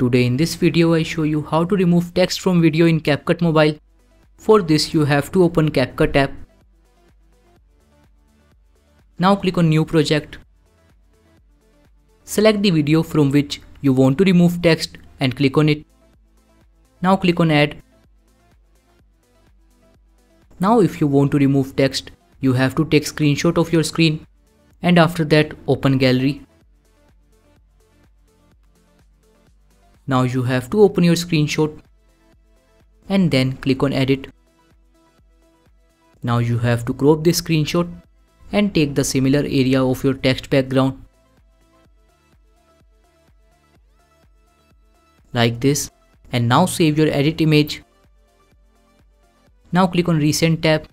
Today in this video I show you how to remove text from video in CapCut Mobile. For this you have to open CapCut app. Now click on new project. Select the video from which you want to remove text and click on it. Now click on add. Now if you want to remove text, you have to take screenshot of your screen and after that open gallery. Now you have to open your screenshot and then click on edit. Now you have to crop this screenshot and take the similar area of your text background. Like this and now save your edit image. Now click on recent tab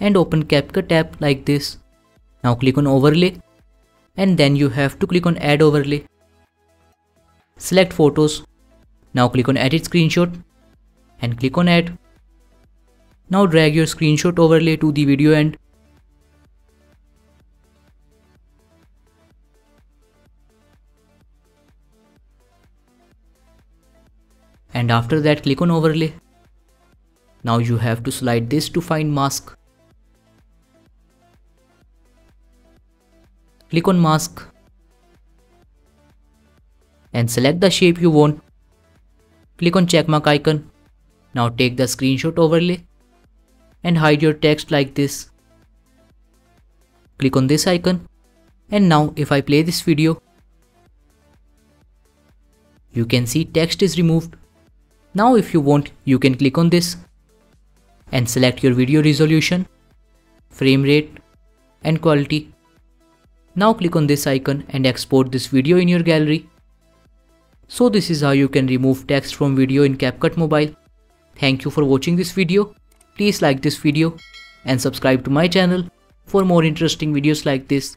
and open CapCut tab like this. Now click on overlay and then you have to click on add overlay. Select photos. Now click on edit screenshot and click on add. Now drag your screenshot overlay to the video end. And after that click on overlay. Now you have to slide this to find mask. Click on mask and select the shape you want. Click on checkmark icon. Now take the screenshot overlay and hide your text like this. Click on this icon and now if I play this video, you can see text is removed. Now if you want, you can click on this and select your video resolution, frame rate and quality. Now click on this icon and export this video in your gallery. So this is how you can remove text from video in CapCut Mobile. Thank you for watching this video. Please like this video and subscribe to my channel for more interesting videos like this.